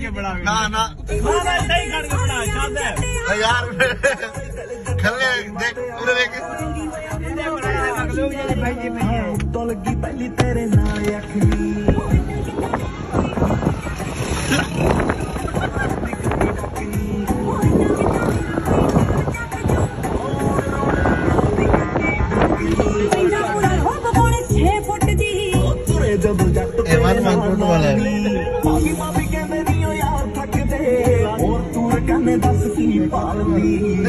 के बड़ा ना ना। सही काट के बड़ा चाहते हैं यार खले देख पूरे देख। हाँ, हाँ, हाँ। तो लगी पहली तेरे नाल अखनी जब जट वाला है। follow me.